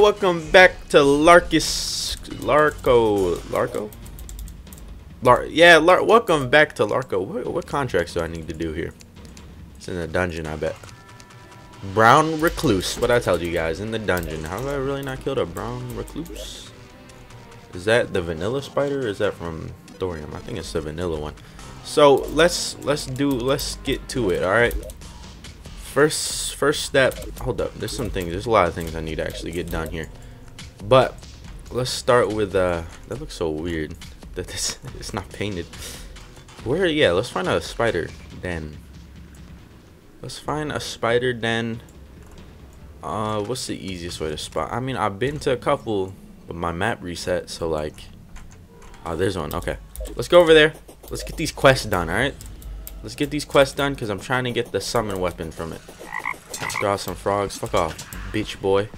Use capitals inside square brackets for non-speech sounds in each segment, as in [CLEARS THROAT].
Welcome back to Larkus, Larko, Larko? Lar yeah, Lar welcome back to Larko. What, what contracts do I need to do here? It's in the dungeon, I bet. Brown Recluse, what I told you guys, in the dungeon. How have I really not killed a Brown Recluse? Is that the vanilla spider is that from Thorium? I think it's the vanilla one. So let's let's do let's get to it, alright? First first step hold up, there's some things there's a lot of things I need to actually get done here. But let's start with uh that looks so weird that this [LAUGHS] it's not painted. Where yeah, let's find a spider den. Let's find a spider den. Uh, what's the easiest way to spot? I mean, I've been to a couple, but my map reset, so like, oh, there's one. Okay, let's go over there. Let's get these quests done. All right, let's get these quests done because I'm trying to get the summon weapon from it. Draw some frogs. Fuck off, bitch boy.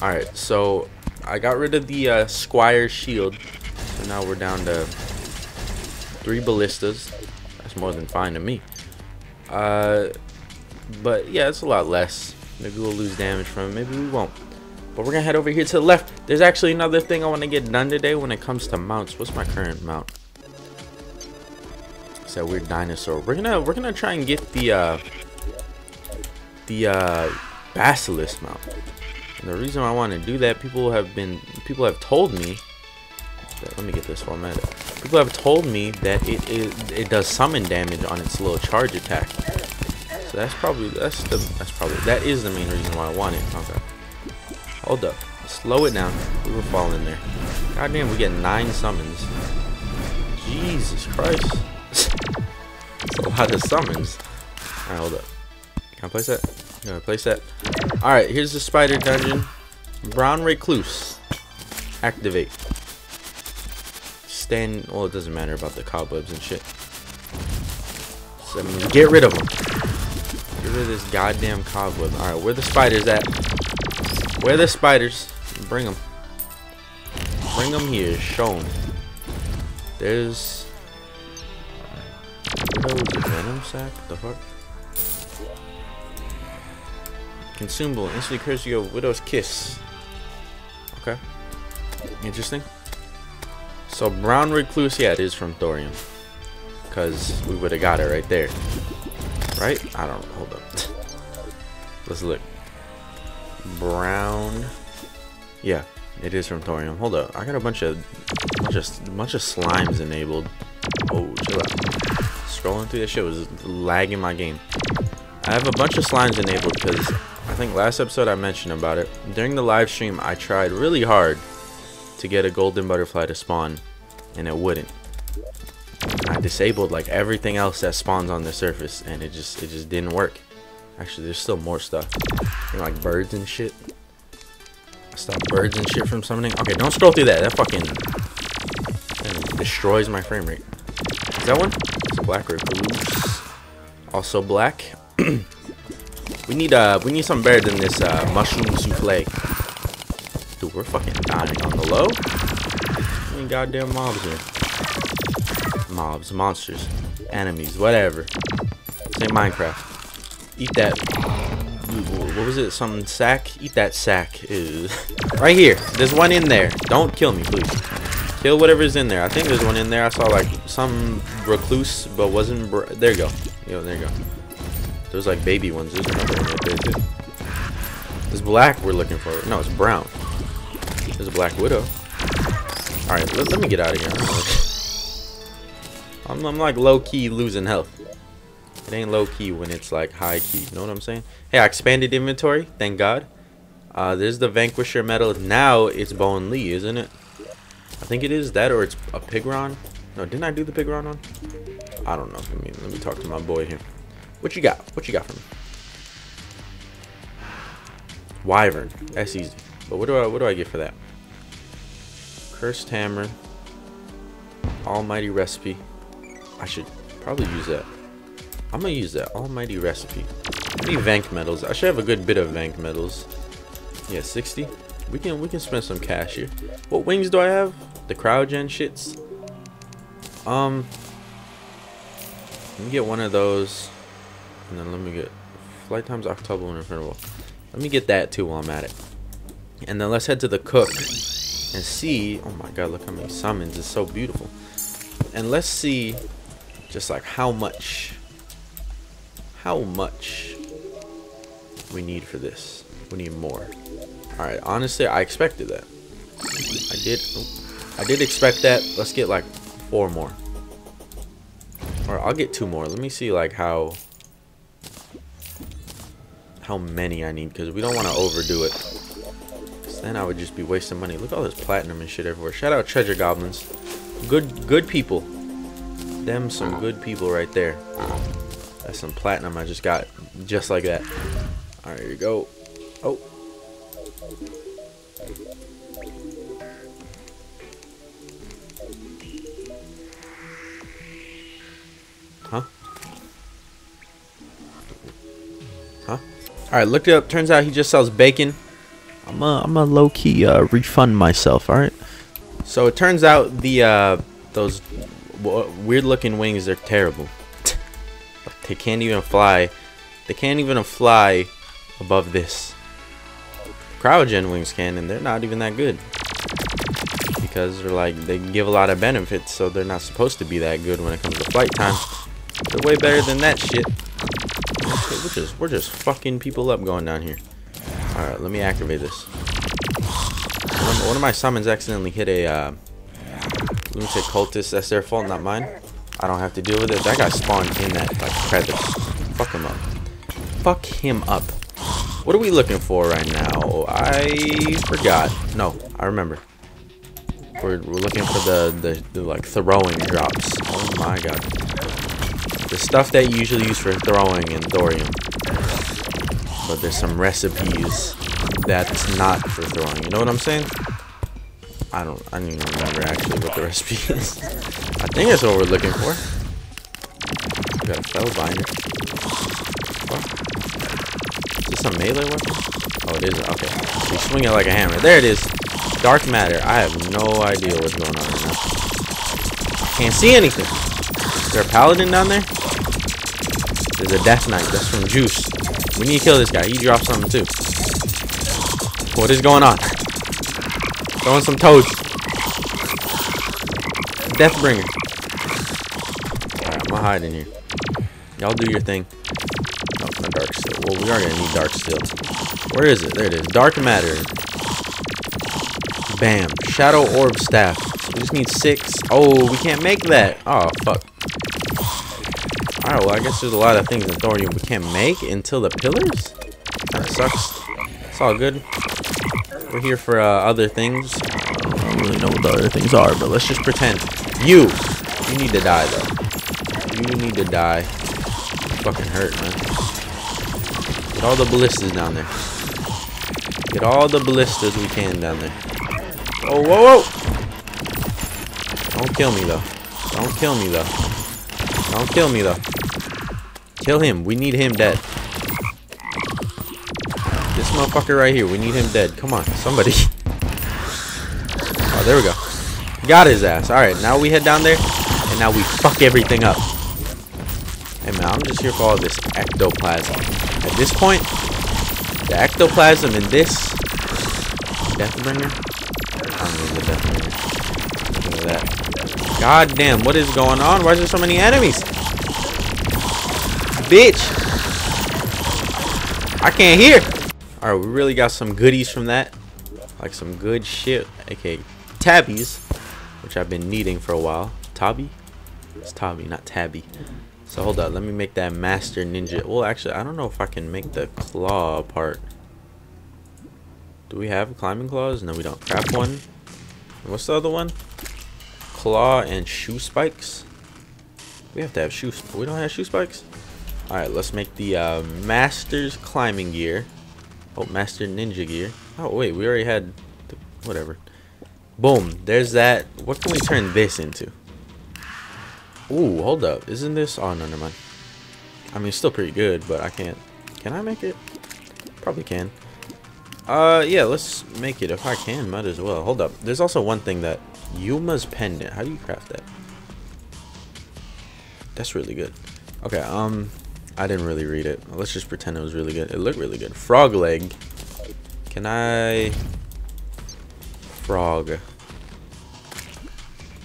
All right, so I got rid of the uh, Squire shield, so now we're down to three ballistas. That's more than fine to me. Uh, but yeah, it's a lot less. Maybe we'll lose damage from it. Maybe we won't. But we're gonna head over here to the left. There's actually another thing I want to get done today when it comes to mounts. What's my current mount? It's that weird dinosaur. We're gonna we're gonna try and get the uh the uh basilisk mount. And the reason I want to do that, people have been people have told me that, let me get this formatted. People have told me that it, it it does summon damage on its little charge attack. So that's probably that's the that's probably that is the main reason why I want it. Okay. Hold up. Slow it down. We were falling there. God damn, we get nine summons. Jesus Christ. [LAUGHS] It's a lot of summons. Alright, hold up. Can I place that? Can I place that? Alright, here's the spider dungeon. Brown Recluse. Activate. Stand well it doesn't matter about the cobwebs and shit. So, I mean, get rid of them. Get rid of this goddamn cobweb. Alright, where the spiders at? Where the spiders? Bring them. Bring them here. Show them. There's... Venom Sack? The fuck? Consumable. Instantly cures you of Widow's Kiss. Okay. Interesting. So, Brown Recluse, yeah, it is from Thorium. Because we would have got it right there. Right? I don't. Hold up. [LAUGHS] Let's look. Brown. Yeah, it is from Thorium. Hold up. I got a bunch of bunch of bunch of slimes enabled. Oh, chill out. Scrolling through this shit was lagging my game. I have a bunch of slimes enabled because think last episode I mentioned about it. During the live stream, I tried really hard to get a golden butterfly to spawn, and it wouldn't. I disabled like everything else that spawns on the surface, and it just it just didn't work. Actually, there's still more stuff, you know, like birds and shit. Stop birds and shit from summoning. Okay, don't scroll through that. That fucking, that destroys my frame rate. Is that one? It's a. Also black. [CLEARS THROAT] we need uh we need something better than this uh mushroom souffle. Dude, we're fucking dying on the low. How goddamn mobs here? Mobs, monsters, enemies, whatever. Say Minecraft. Eat that. What was it? Some sack? Eat that sack. Ew. [LAUGHS] Right here. There's one in there. Don't kill me, please. Kill whatever's in there. I think there's one in there. I saw like some recluse, but wasn't. there you go. Yo, there you go. There's like baby ones. There's another one right there too. It's black we're looking for. No, it's brown. There's a black widow. All right, let, let me get out of here. I'm, I'm like low key losing health. It ain't low key when it's like high key. You know what I'm saying? Hey, I expanded inventory. Thank God. Uh, there's the Vanquisher medal. Now it's Bone Lee, isn't it? I think it is that or it's a Pigron. No, didn't I do the Pigron one? I don't know. Let me let me talk to my boy here. What you got? What you got for me? Wyvern. That's easy. But what do I what do I get for that? Cursed hammer. Almighty recipe. I should probably use that. I'm gonna use that almighty recipe. How Vank medals? I should have a good bit of Vank medals. Yeah, 60. We can we can spend some cash here. What wings do I have? The cryogen shits. Um, let me get one of those, and then let me get flight times octuple and inferable. Let me get that too while I'm at it. And then let's head to the cook and see. Oh my god, look how many summons. It's so beautiful. And let's see just like how much how much we need for this. We need more. Alright, honestly, I expected that. I did oh, I did expect that. Let's get like four more. Or I'll get two more. Let me see like how how many I need because we don't want to overdo it. then I would just be wasting money. Look at all this platinum and shit everywhere. Shout out treasure goblins. Good good people. Them some good people right there. That's some platinum I just got just like that. Alright, here you go. Oh. Huh? Huh? Alright, looked it up. Turns out he just sells bacon. I'm a, I'm a low-key uh, refund myself, alright? So it turns out the uh, those weird-looking wings, they're terrible. [LAUGHS] they can't even fly. They can't even fly above this. Cryogen wings can, and they're not even that good. Because they're like, they give a lot of benefits, so they're not supposed to be that good when it comes to flight time. They're way better than that shit. We're just, we're just fucking people up going down here. Alright, let me activate this. One, one, of my summons accidentally hit a uh, cultist. That's their fault, not mine. I don't have to deal with it. That guy spawned in that like crevice. Fuck him up. Fuck him up. What are we looking for right now? I forgot. No, I remember. We're, we're looking for the, the, the like throwing drops. Oh my god. The stuff that you usually use for throwing in thorium. But there's some recipes that's not for throwing. You know what I'm saying? I don't I don't even remember actually what the [LAUGHS] recipe is. I think that's what we're looking for. We got a spellbinder. What? Is this a melee weapon? Oh it is okay. We swing it like a hammer. There it is. Dark matter. I have no idea what's going on right now. Can't see anything. Is there a paladin down there? There's a death knight. That's from Juice. We need to kill this guy. He dropped something too. What is going on? Throwing some toads. Deathbringer. Alright, I'm gonna hide in here. Y'all do your thing. Oh, no, not dark steel. Well, we are gonna need dark steel. Where is it? There it is. Dark matter. Bam. Shadow orb staff. We just need six. Oh, we can't make that. Oh, fuck. Alright, well, I guess there's a lot of things in thorium we can't make until the pillars? Kinda sucks. It's all good. We're here for uh, other things. I don't really know what the other things are, but let's just pretend. You! You need to die, though. You need to die. You fucking hurt, man. Get all the ballistas down there. Get all the ballistas we can down there. Oh, whoa, whoa! Don't kill me, though. Don't kill me, though. Don't kill me, though. Kill him. We need him dead. This motherfucker right here. We need him dead. Come on, somebody. [LAUGHS] Oh, there we go. Got his ass. Alright, now we head down there. And now we fuck everything up. Hey, man, I'm just here for all this ectoplasm. At this point, the ectoplasm in this Deathbringer? I don't the Deathbringer. Look at that. God damn, what is going on? Why is there so many enemies? Bitch! I can't hear! Alright, we really got some goodies from that. Like some good shit. aka tabbies. Which I've been needing for a while. Tabby? It's Tabby, not Tabby. So hold up, let me make that Master Ninja. Well, actually, I don't know if I can make the claw part. Do we have climbing claws? No, we don't. Craft one. What's the other one? Claw and shoe spikes. We have to have shoe. We don't have shoe spikes. All right, let's make the uh, Master's climbing gear. Oh, Master Ninja gear. Oh, wait, we already had the, whatever. Boom, there's that. What can we turn this into? Ooh, hold up. Isn't this? Oh, no, never mind. I mean, it's still pretty good, but I can't. Can I make it? Probably can. Uh, yeah, let's make it. If I can, might as well. Hold up. There's also one thing that Yuma's pendant. How do you craft that? That's really good. Okay, um, I didn't really read it. Let's just pretend it was really good. It looked really good. Frog leg. Can I frog.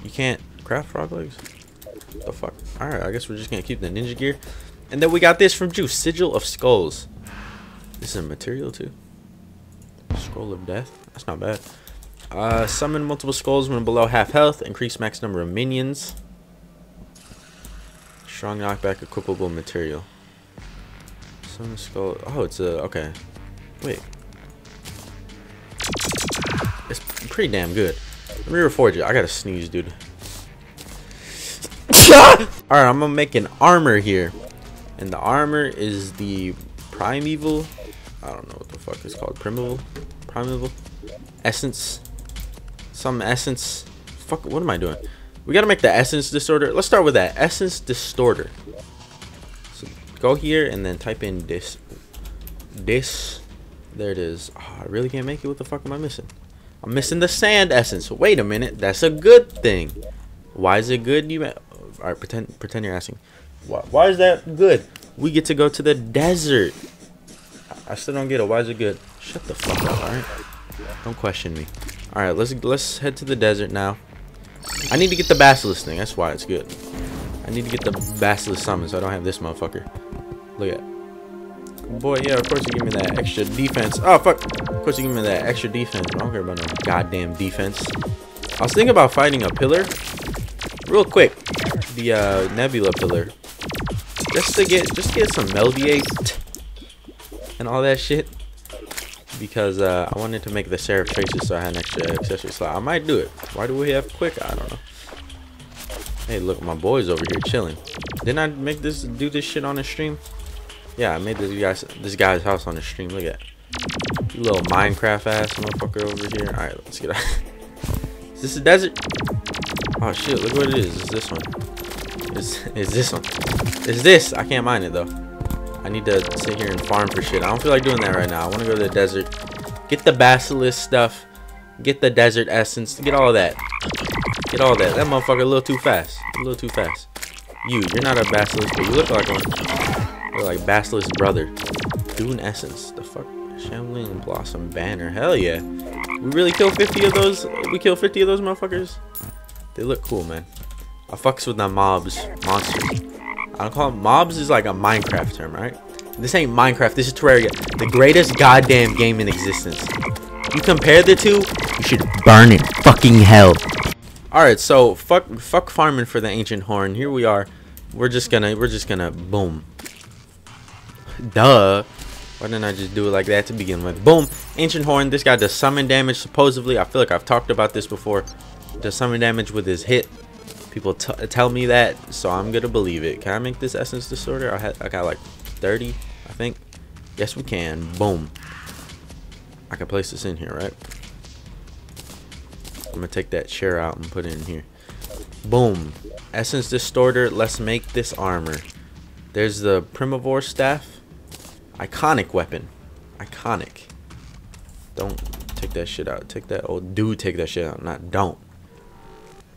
You can't craft frog legs? The fuck? Alright, I guess we're just gonna keep the ninja gear. And then we got this from Juice, Sigil of Skulls. This is a material too. Scroll of Death. That's not bad. Uh, summon multiple skulls when below half health. Increase max number of minions. Strong knockback equipable material. Summon skull. Oh, it's a okay. Wait. It's pretty damn good. Let me reforge it. I gotta sneeze, dude. [COUGHS] Alright, I'm gonna make an armor here. And the armor is the primeval. I don't know what the fuck it's called. Primeval? Primeval? Essence? Some essence? Fuck, what am I doing? We gotta make the essence distorter. Let's start with that. Essence distorter. Go here and then type in this. This. There it is. Oh, I really can't make it. What the fuck am I missing? I'm missing the sand essence. Wait a minute. That's a good thing. Why is it good? You Alright, pretend pretend you're asking. Why, why is that good? We get to go to the desert. I still don't get it. Why is it good? Shut the fuck up, alright? Don't question me. Alright, let's let's head to the desert now. I need to get the basilisk thing. That's why it's good. I need to get the basilisk summon so I don't have this motherfucker. Look at Boy, yeah, of course you give me that extra defense. Oh, fuck. Of course you give me that extra defense. I don't care about no goddamn defense. I was thinking about fighting a pillar. Real quick. The uh, Nebula pillar. Just to get, just to get some Meldiate and all that shit because uh, I wanted to make the Seraph Tracers so I had an extra accessory slot. I might do it. Why do we have quick? I don't know. Hey, look, my boy's over here chilling. Didn't I make this do this shit on the stream? Yeah, I made this guy's this guy's house on the stream. Look at you little Minecraft ass motherfucker over here. All right, let's get out. [LAUGHS] Is this a desert? Oh shit! Look what it is. Is this one? Is is this one? Is this? I can't mine it though. I need to sit here and farm for shit. I don't feel like doing that right now. I want to go to the desert. Get the basilisk stuff. Get the desert essence. Get all that. Get all that. That motherfucker a little too fast. A little too fast. You, you're not a basilisk, but you look like one. Like basilisk brother. Dune essence. The fuck? Shambling blossom banner. Hell yeah. We really kill 50 of those. We kill 50 of those motherfuckers. They look cool, man. I fucks with the mobs. Monsters. I don't call them mobs is like a Minecraft term, right? This ain't Minecraft. This is Terraria, the greatest goddamn game in existence. You compare the two, you should burn in fucking hell. All right, so fuck, fuck farming for the ancient horn. Here we are. We're just gonna, we're just gonna boom. Duh. Why didn't I just do it like that to begin with? Boom. Ancient horn. This guy does summon damage. Supposedly, I feel like I've talked about this before. Does summon damage with his hit People tell me that, so I'm gonna believe it. Can I make this essence distorter? I, I got like 30, I think. Yes, we can. Boom. I can place this in here, right? I'm gonna take that chair out and put it in here. Boom. Essence distorter. Let's make this armor. There's the Primavore staff. Iconic weapon. Iconic. Don't take that shit out. Take that. Oh, do take that shit out. Not don't.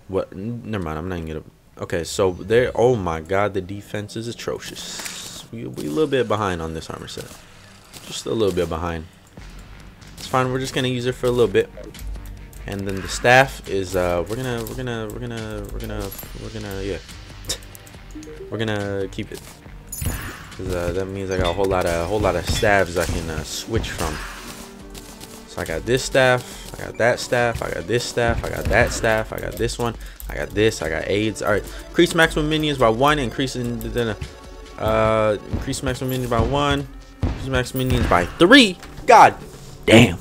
What? Never mind. I'm not gonna. Okay, so there. Oh my God, the defense is atrocious. We we a little bit behind on this armor set. Just a little bit behind. It's fine. We're just gonna use it for a little bit. And then the staff is uh we're gonna we're gonna we're gonna we're gonna we're gonna yeah [LAUGHS] we're gonna keep it because uh, that means I got a whole lot of a whole lot of staffs I can uh, switch from. So I got this staff, I got that staff. I got this staff. I got that staff. I got this one. I got this. I got aids. All right. Increase maximum minions by one. Increasing then uh increase maximum minions by one. Increase maximum minions by three. God damn.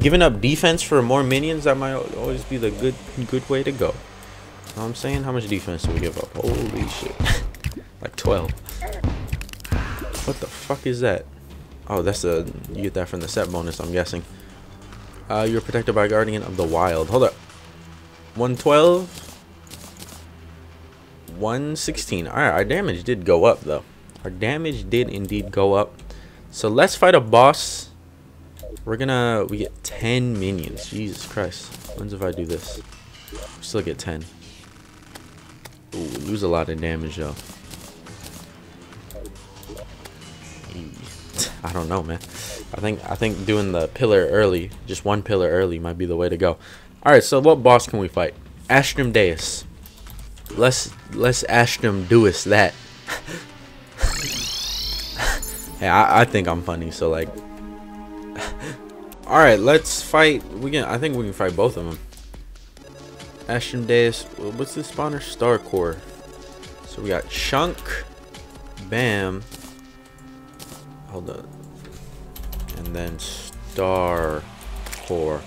Giving up defense for more minions that might always be the good good way to go. You know what I'm saying? How much defense do we give up? Holy shit. [LAUGHS] like 12. What the fuck is that? Oh, that's a you get that from the set bonus, I'm guessing. Uh, you're protected by Guardian of the Wild. Hold up. 112. 116. Alright, our damage did go up, though. Our damage did indeed go up. So let's fight a boss. We're gonna... We get 10 minions. Jesus Christ. When's if I do this? We still get 10. Ooh, lose a lot of damage, though. I don't know, man. I think I think doing the pillar early, just one pillar early, might be the way to go. Alright, so what boss can we fight? Astrum Deus. Let's let's Astrum Deus that. [LAUGHS] hey, I, I think I'm funny, so like [LAUGHS] Alright, let's fight we can I think we can fight both of them. Astrum Deus what's the spawner? Star Core. So we got Chunk, Bam. Hold on. And then Star Core.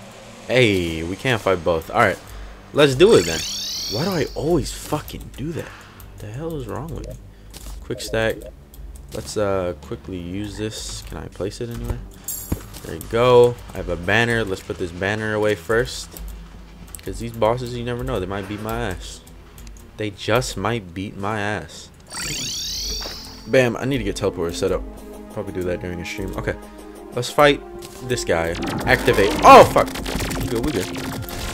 Hey, we can't fight both. Alright, let's do it then. Why do I always fucking do that? What the hell is wrong with me? Quick stack. Let's uh quickly use this. Can I place it anywhere? There you go. I have a banner. Let's put this banner away first. Because these bosses, you never know. They might beat my ass. They just might beat my ass. Bam. I need to get teleporter set up. Probably do that during the stream. Okay. Let's fight this guy. Activate. Oh, fuck. We good. We good.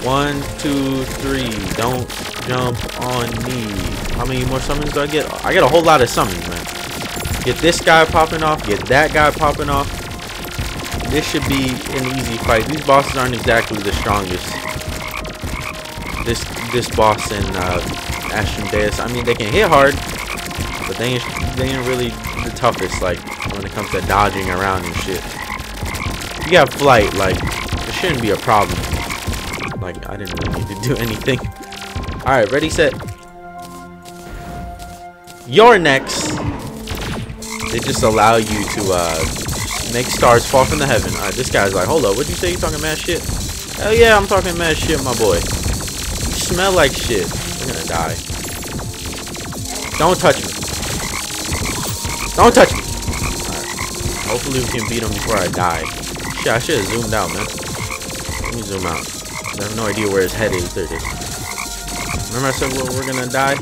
One, two, three. Don't jump on me. How many more summons do I get? I get a whole lot of summons, man. Get this guy popping off. Get that guy popping off. This should be an easy fight. These bosses aren't exactly the strongest. This this boss in uh, Astrum Deus, I mean, they can hit hard, but they ain't, they ain't really the toughest, like, when it comes to dodging around and shit. You got flight, like, it shouldn't be a problem. Like, I didn't really need to do [LAUGHS] anything. Alright, ready, set. You're next. They just allow you to, uh, make stars fall from the heaven. Alright, this guy's like, hold up, what'd you say? You talking mad shit? Hell yeah, I'm talking mad shit, my boy. You smell like shit. You're gonna die. Don't touch me. Don't touch me. Alright. Hopefully we can beat him before I die. Shit, I should have zoomed out, man. Let me zoom out. I have no idea where his head is. There it is. Remember I said we're, we're gonna die?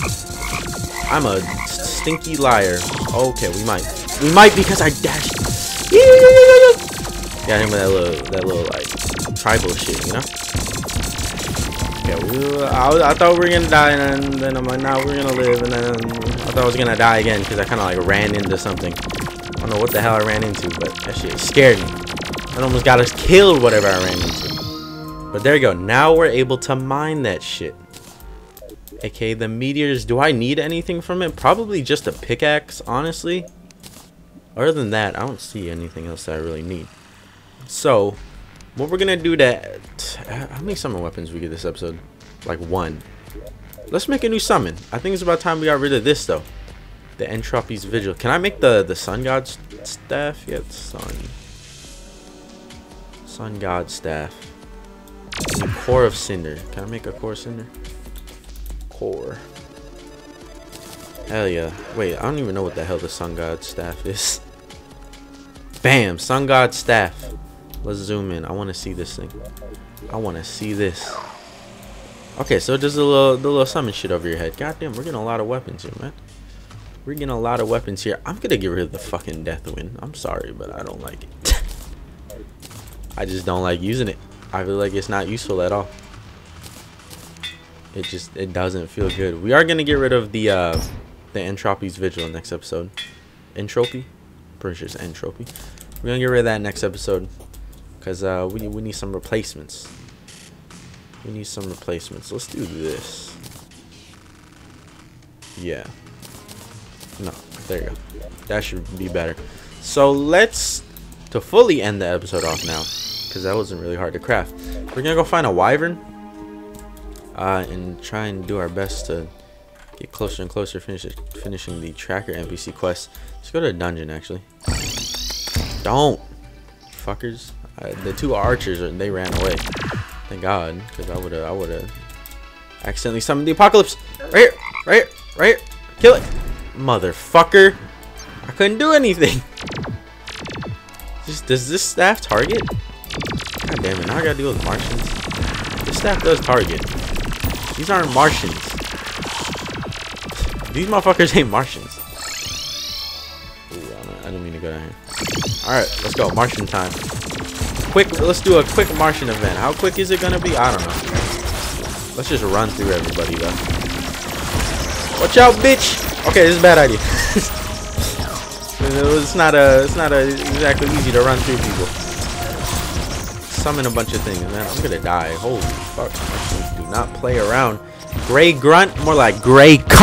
I'm a stinky liar. Okay, we might. We might because I dashed. Got him with that little, that little like tribal shit, you know? Yeah, we, I, I thought we were gonna die, and then, I'm like, nah, we're gonna live, and then I thought I was gonna die again because I kind of like ran into something. I don't know what the hell I ran into, but that shit scared me. I almost got us killed, whatever I ran into. But there you go. Now we're able to mine that shit. Okay, the meteors. Do I need anything from it? Probably just a pickaxe, honestly. Other than that, I don't see anything else that I really need. So, what we're gonna do that... How many summon weapons we get this episode? Like one. Let's make a new summon. I think it's about time we got rid of this, though. The Entropy's Vigil. Can I make the, the Sun God staff yet? Sun. Sun God staff. Core of Cinder. Can I make a Core Cinder? Core. Hell yeah. Wait, I don't even know what the hell the Sun God staff is. [LAUGHS] Bam! Sun God staff. Let's zoom in. I want to see this thing. I want to see this. Okay, so just a little, the little summon shit over your head. Goddamn, we're getting a lot of weapons here, man. We're getting a lot of weapons here. I'm gonna get rid of the fucking Deathwind. I'm sorry, but I don't like it. [LAUGHS] I just don't like using it. I feel like it's not useful at all. It just, it doesn't feel good. We are gonna get rid of the, uh, the Entropy's Vigil next episode. Entropy? Pretty sure it's Entropy. We're gonna get rid of that next episode. Because uh, we, we need some replacements. We need some replacements. Let's do this. Yeah. No, there you go. That should be better. So let's, to fully end the episode off now, because that wasn't really hard to craft. We're gonna go find a wyvern, uh, and try and do our best to get closer and closer finish it, finishing the tracker NPC quest. Let's go to a dungeon actually. Don't, fuckers. Uh, the two archers, and they ran away. Thank God, because I would have, I would have accidentally summoned the apocalypse. Right here, right here, right here. Kill it, motherfucker. I couldn't do anything. [LAUGHS] Just, does this staff target? God damn it, now I gotta deal with Martians. This staff does target. These aren't Martians. These motherfuckers ain't Martians. Ooh, I didn't mean to go down here. Alright, let's go. Martian time quick, let's do a quick Martian event. How quick is it gonna be? I don't know. Let's just run through everybody though. Watch out, bitch! Okay, this is a bad idea. [LAUGHS] it's not a, it's not a exactly easy to run through people. summon a bunch of things, man. I'm gonna die. Holy fuck. Do not play around. Gray grunt, more like gray cunt.